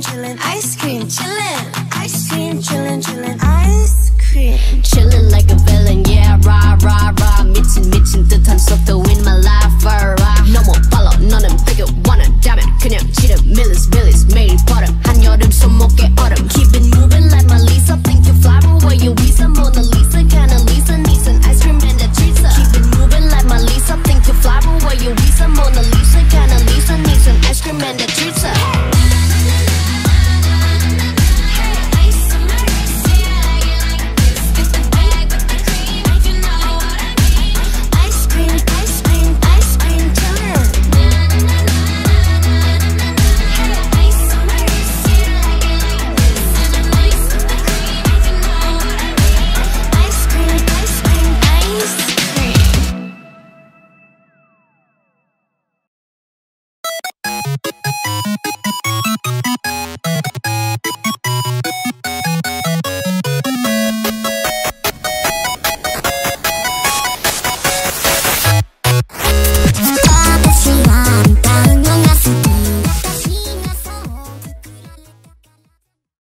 chillin', ice cream, chillin', ice cream, chillin', chillin', ice cream. Chillin' like a villain, yeah, rah, rah, rah. 미친, 미친 듯한 속도 in my life, rah. 너무 빨라, 너는 되게 원한다면 그냥 지름, millions, millions, 매일 버릇. 한여름 손목에 얼음. Keep it moving like my Lisa, think you fly, but where you Lisa, Mona Lisa, kinda Lisa, needs an ice cream and a treatza. Keep it moving like my Lisa, think you fly, but where you Lisa, Mona Lisa, kinda Lisa, needs an ice cream and a.